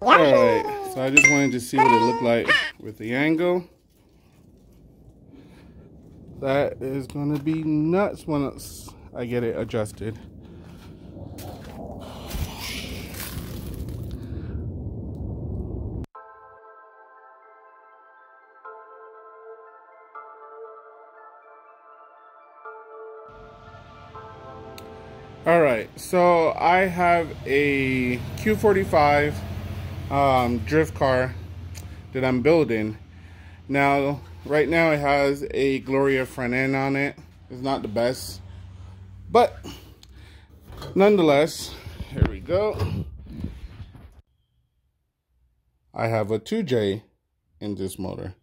Alright, so I just wanted to see what it looked like with the angle. That is going to be nuts once I get it adjusted. All right, so I have a Q45 um, drift car that I'm building. Now, right now it has a Gloria front end on it. It's not the best, but nonetheless, here we go. I have a 2J in this motor.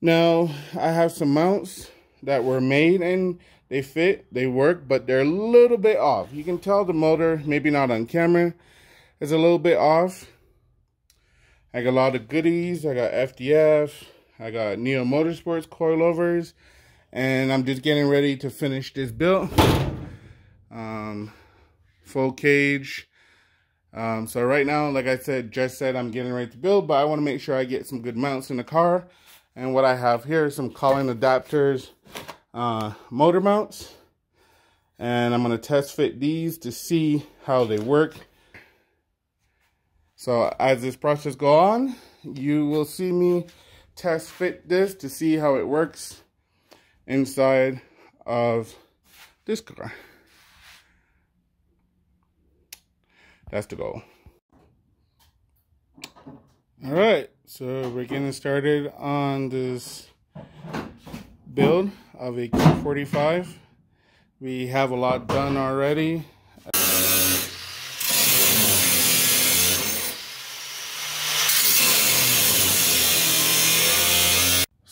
Now, I have some mounts that were made and they fit, they work, but they're a little bit off. You can tell the motor, maybe not on camera, is a little bit off. I got a lot of goodies. I got FDF. I got Neo Motorsports coilovers. And I'm just getting ready to finish this build. Um, full cage. Um, so right now, like I said, just said I'm getting ready to build, but I want to make sure I get some good mounts in the car. And what I have here is some Colin adapters, uh, motor mounts. And I'm going to test fit these to see how they work. So as this process go on, you will see me test fit this to see how it works inside of this car. That's the goal. All right, so we're getting started on this build of a Q45. We have a lot done already.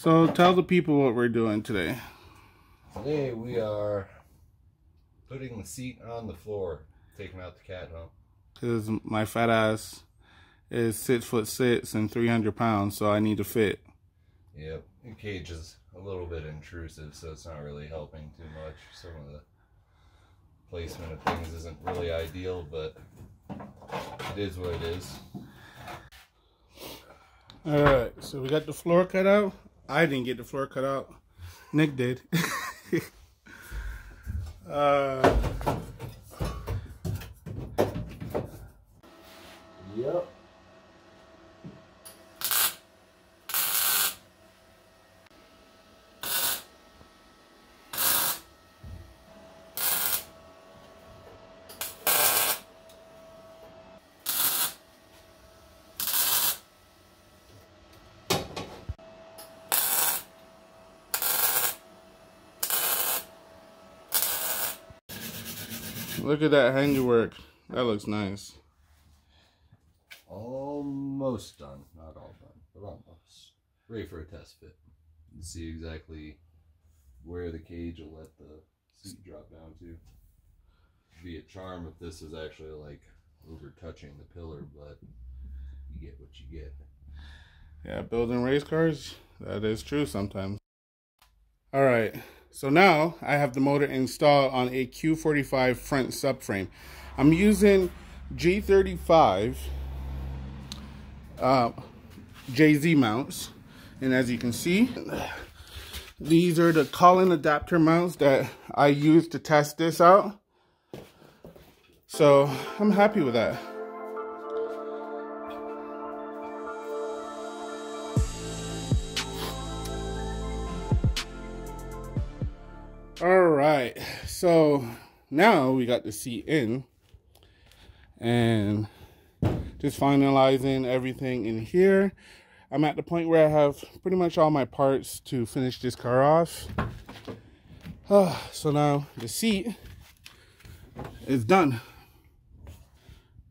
So tell the people what we're doing today. Today we are putting the seat on the floor, taking out the cat hump. Because my fat ass is six foot six and 300 pounds, so I need to fit. Yep, the cage is a little bit intrusive, so it's not really helping too much. Some of the placement of things isn't really ideal, but it is what it is. Alright, so we got the floor cut out. I didn't get the floor cut out. Nick did. uh, yep. Look at that handiwork. That looks nice. Almost done. Not all done, but almost. Ready for a test fit. And see exactly where the cage will let the seat drop down to. Be a charm if this is actually like over touching the pillar, but you get what you get. Yeah, building race cars, that is true sometimes. All right, so now I have the motor installed on a Q45 front subframe. I'm using G35 uh, JZ mounts. And as you can see, these are the Colin adapter mounts that I used to test this out. So I'm happy with that. All right, so now we got the seat in and just finalizing everything in here. I'm at the point where I have pretty much all my parts to finish this car off. Uh, so now the seat is done.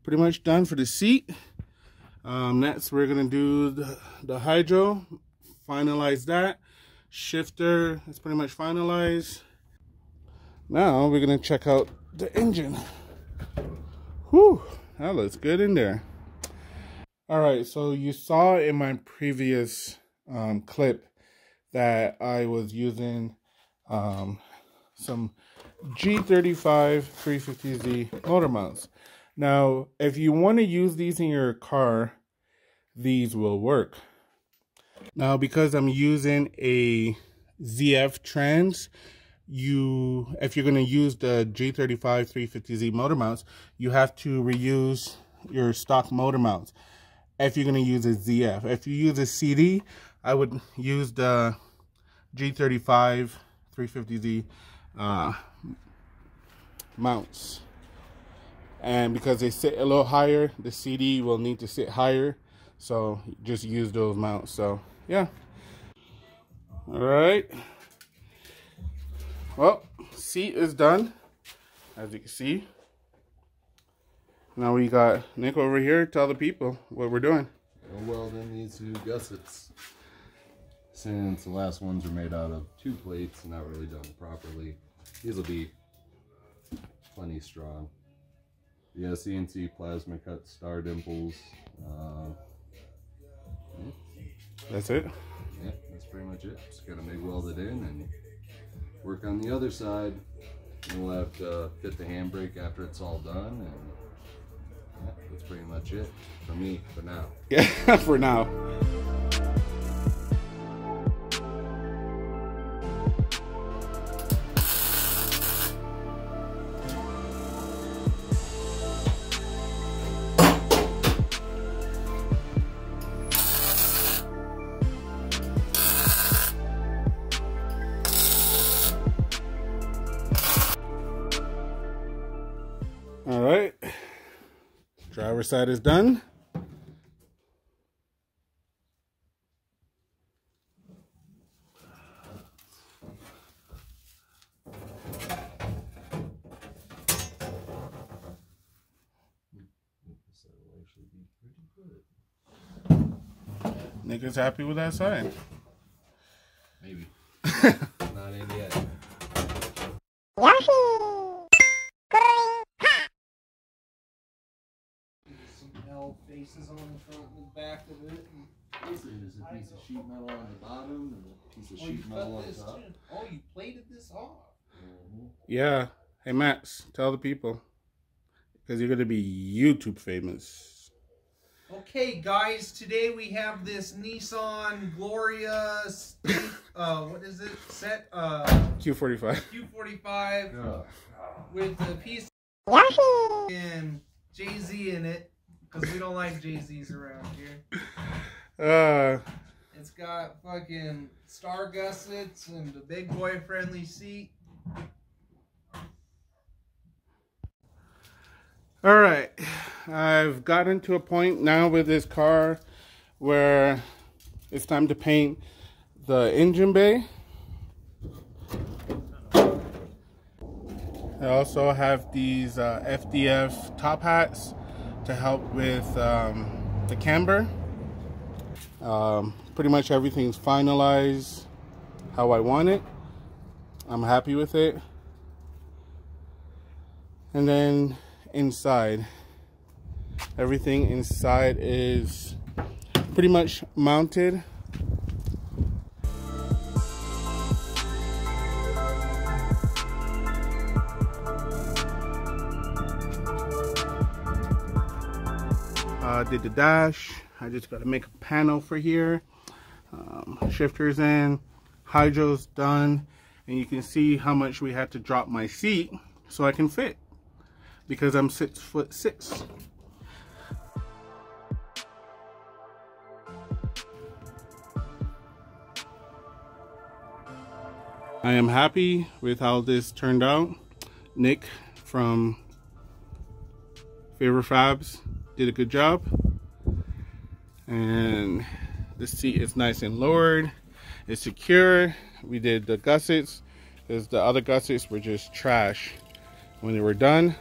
Pretty much done for the seat. Um, next, we're gonna do the, the hydro, finalize that. Shifter is pretty much finalized. Now we're gonna check out the engine. Whew, that looks good in there. All right, so you saw in my previous um, clip that I was using um, some G35 350Z motor mounts. Now, if you want to use these in your car, these will work. Now, because I'm using a ZF Trans, you if you're going to use the G35 350Z motor mounts, you have to reuse your stock motor mounts if you're going to use a ZF. If you use a CD, I would use the G35 350Z uh, mounts. And because they sit a little higher, the CD will need to sit higher. So just use those mounts. So yeah. All right. Well, seat is done, as you can see. Now we got Nick over here. Tell the people what we're doing. Well, then these new gussets, since the last ones are made out of two plates not really done properly, these will be plenty strong. The CNC plasma cut star dimples. Uh, yeah. That's it? Yeah, that's pretty much it. Just got to MIG weld it in and work on the other side. And we'll have to fit the handbrake after it's all done. And yeah, that's pretty much it for me for now. Yeah, for now. Driver side is done. Nick's happy with that side. Maybe. faces on the front and the back of it. Basically, There's a piece of sheet metal on the bottom and a piece of Oh, sheet metal on this top. too? Oh, you plated this off. Mhm. Yeah. Hey, Max, tell the people. Because you're going to be YouTube famous. Okay, guys, today we have this Nissan Gloria State, uh, what is it? Set, uh, Q45. Q45 Yeah. with a piece and Jay Z in it because we don't like Jay Z's around here. Uh, It's got fucking star gussets and a big boy friendly seat. all right. I've gotten to a point now with this car where it's time to paint the engine bay. I also have these uh, FDF top hats to help with um, the camber. Um, pretty much everything's finalized how I want it. I'm happy with it. And then inside, everything inside is pretty much mounted. Did the dash. I just got to make a panel for here. Um, shifters in, hydros done, and you can see how much we had to drop my seat so I can fit because I'm six foot six. I am happy with how this turned out. Nick from Favorsfab did a good job. And the seat is nice and lowered. It's secure. We did the gussets because the other gussets were just trash when they were done.